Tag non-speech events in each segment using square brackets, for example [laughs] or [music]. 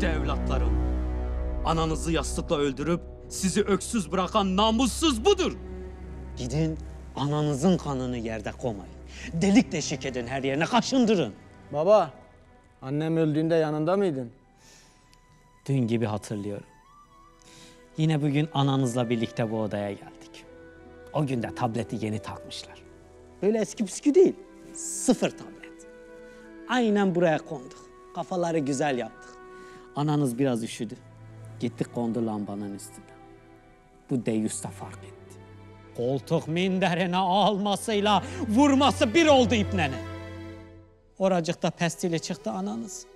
İşte evlatlarım. Ananızı yastıkla öldürüp sizi öksüz bırakan namussuz budur. Gidin ananızın kanını yerde koymayın. Delik deşik edin her yerine kaşındırın. Baba, annem öldüğünde yanında mıydın? Dün gibi hatırlıyorum. Yine bugün ananızla birlikte bu odaya geldik. O gün de tableti yeni takmışlar. Böyle eski püskü değil, sıfır tablet. Aynen buraya konduk. Kafaları güzel yaptık. Ananız biraz üşüdü. Gittik kondu lambanın üstüne. Bu deyus da fark etti. Koltuk minderine almasıyla vurması bir oldu ipnene. Oracıkta pestiyle çıktı ananız.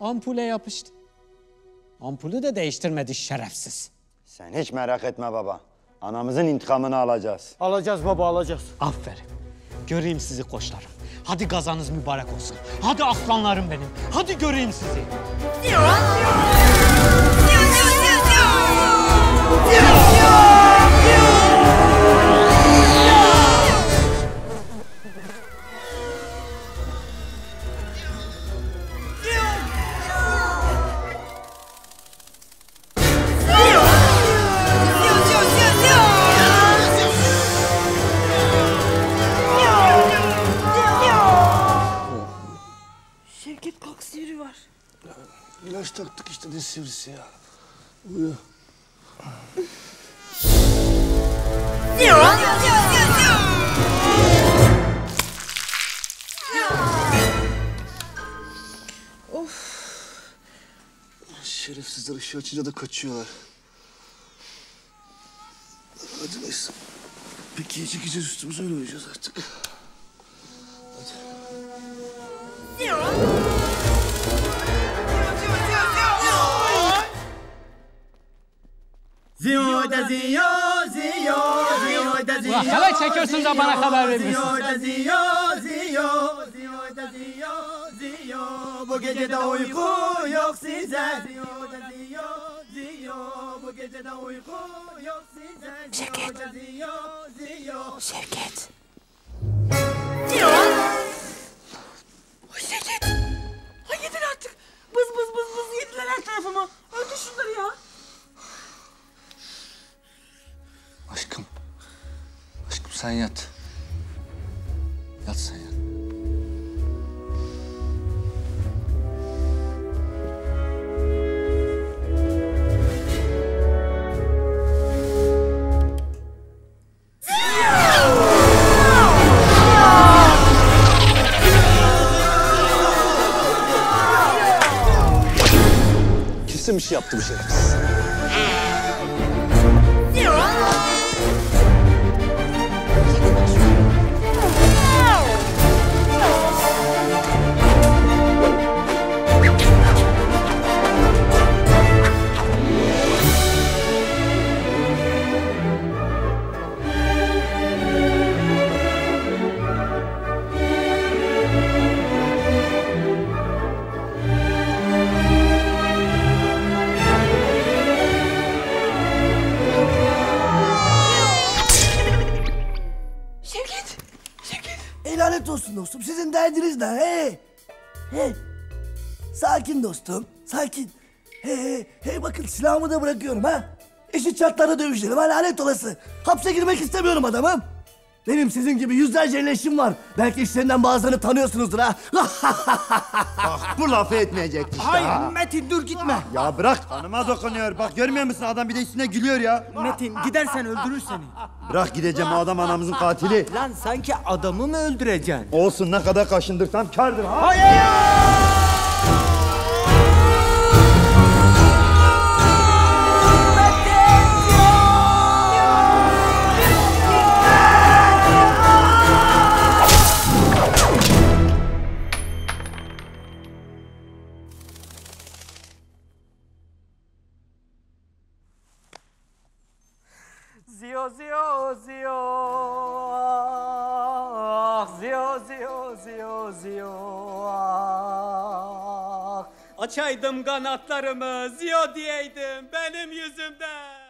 Ampule yapıştı. Ampulü de değiştirmedi şerefsiz. Sen hiç merak etme baba. Anamızın intikamını alacağız. Alacağız baba, alacağız. Aferin. Göreyim sizi koçlarım. Hadi gazanız mübarek olsun. Hadi aslanlarım benim. Hadi göreyim sizi. Şevket sivri var. İlaç taktık işte ne sivrisi ya. Uyu. Şerefsizler ışığı açınca da kaçıyorlar. Hadi neyse. Peki çekeceğiz üstümüze öyle uyuyacağız artık. Ziyoda ziyo, ziyo, ziyoda ziyo. Ulan haber çekiyorsun da bana haber vermiyorsun. Ziyoda ziyo, ziyo, ziyoda ziyo, ziyo. Bu gece de uyku yok size. Ziyoda ziyo, ziyo. Bu gece de uyku yok size. Ziyoda ziyo, ziyo. Şevket. Sen yat. Yat sen yat. Kesin bir şey yaptı bu şerefsiz. Olsun dostum. Sizin derdiniz ne? Hey! Hey! Sakin dostum. Sakin. Hey hey hey bakın silahımı da bırakıyorum ha. Eşit şartlarda dövüşelim ha lanet olası. Hapse girmek istemiyorum adamım. Benim sizin gibi yüzlerce eleşim var. Belki işlerinden bazılarını tanıyorsunuzdur ha. [laughs] Bak bu lafı etmeyecektik işte Hayır ha. Metin dur gitme. Ya bırak kanıma dokunuyor. Bak görmüyor musun adam bir de üstüne gülüyor ya. Metin gidersen öldürür seni. Bırak gideceğim o adam anamızın katili. Lan sanki adamı mı öldüreceksin? Olsun ne kadar kaşındırsam kardır ha. Ziyo ziyo ziyo. Ah, Ziyo ziyo ziyo ziyo. Açaydım kanatlarımı, ziyo diyeydim benim yüzümden.